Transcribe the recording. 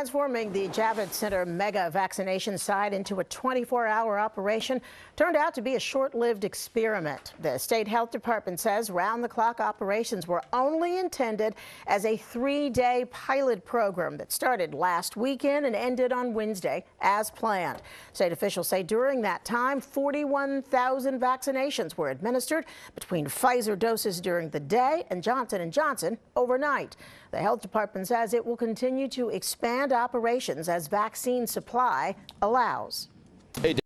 Transforming the Javits Center mega vaccination site into a 24-hour operation turned out to be a short-lived experiment. The state health department says round-the-clock operations were only intended as a three-day pilot program that started last weekend and ended on Wednesday as planned. State officials say during that time, 41,000 vaccinations were administered between Pfizer doses during the day and Johnson & Johnson overnight. The health department says it will continue to expand operations as vaccine supply allows. Hey,